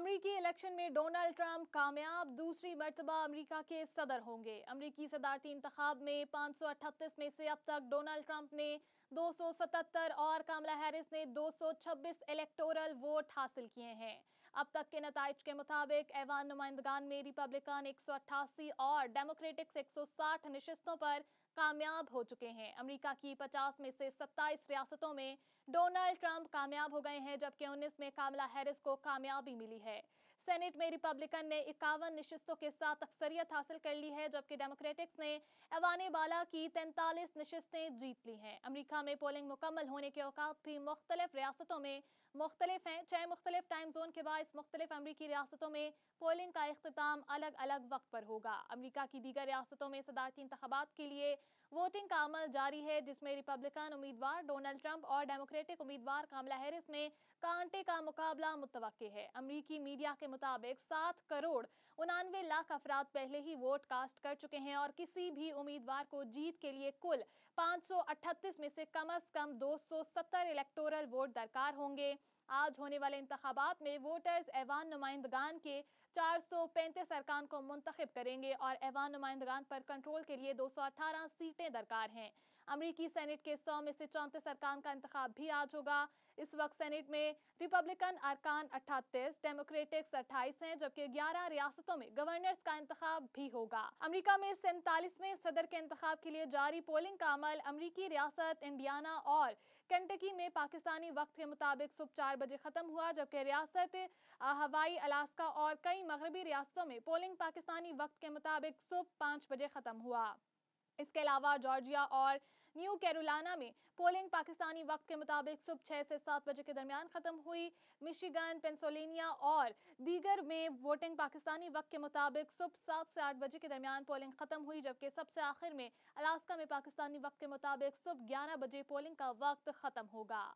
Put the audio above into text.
अमरीकी इलेक्शन में Donald Trump कामयाब, दूसरी मरतबा अमरीका के सदर होंगे। अमरीकी सदारती इंतखाब में 538 में से अब तक डोनाल्ड ट्रंप ने 277 और कामला हैरिस ने 226 इलेक्टोरल वोट हासिल किए हैं। अब तक के नतज के मुताबिक ऐवान नुमाइंदगान में रिपब्लिकन एक और डेमोक्रेटिक्स 160 नशस्तों पर कामयाब हो चुके हैं। अमेरिका की 50 में से 27 रियासतों में डोनाल्ड ट्रंप कामयाब हो गए हैं, जबकि 19 में कामला हैरिस को कामयाबी मिली है। सेनेट में रिपब्लिकन ने इक्यावन नशस्तों के साथ अक्सरियत हासिल कर ली है, जबकि डेमोक्रेटिक्स ने एवान बाला की तैंतालीस नशस्तें जीत ली हैं। अमरीका में पोलिंग मुकम्मल होने के औकात भी मुख्तलिफ़ रियासतों में मुख्तलिफ़ हैं, छह मुख्तलिफ़ टाइम जोन के बाद मुख्तलिफ़ अमरीकी रियासतों में पोलिंग का अख्ताम अलग अलग वक्त पर होगा। अमरीका की दीगर रियासतों में सदारती इंतबात के लिए वोटिंग का अमल जारी है, जिसमें रिपब्लिकन उम्मीदवार डोनाल्ड ट्रंप और डेमोक्रेटिक उम्मीदवार कामला हैरिस में कांटे का मुकाबला मुतव है। अमरीकी मीडिया के मुताबिक सात करोड़ उनानवे लाख अफराद पहले ही वोट कास्ट कर चुके हैं और किसी भी उम्मीदवार को जीत के लिए कुल पाँच में से कम अज कम 270 इलेक्टोरल वोट दरकार होंगे। आज होने वाले इंतबात में वोटर्स ऐवान नुमाइंदगान के चार सौ पैंतीस अरकान को मुंतखब करेंगे और ऐवान नुमाइंदगान पर कंट्रोल के लिए दो सौ अठारह सीटें दरकार हैं। अमरीकी सेनेट के सौ में से चौंतीस अरकान का इंतबाब भी आज होगा। इस वक्त सेनेट में रिपब्लिकन अरकान अट्ठातीस डेमोक्रेटिक्स अट्ठाईस हैं, जबकि ग्यारह रियासतों में गवर्नर्स का इंतबाब भी होगा। अमरीका में सैंतालीसवें सदर के इंतबाब के लिए जारी पोलिंग का अमल अमरीकी रियासत, इंडियाना और कंटकी में पाकिस्तानी वक्त के मुताबिक सुबह चार बजे खत्म हुआ, जबकि रियासत हवाई, अलास्का और कई मगरबी रियासतों में पोलिंग पाकिस्तानी वक्त के मुताबिक सुबह पाँच बजे खत्म हुआ। इसके अलावा जॉर्जिया और न्यू कैरोलाना में पोलिंग पाकिस्तानी वक्त के मुताबिक सुबह छः से सात बजे के दरमियान ख़त्म हुई। मिशिगन पेंसोलिनिया और दीगर में वोटिंग पाकिस्तानी वक्त के मुताबिक सुबह सात से आठ बजे के दरमियान पोलिंग ख़त्म हुई, जबकि सबसे आखिर में अलास्का में पाकिस्तानी वक्त के मुताबिक सुबह ग्यारह बजे पोलिंग का वक्त ख़त्म होगा।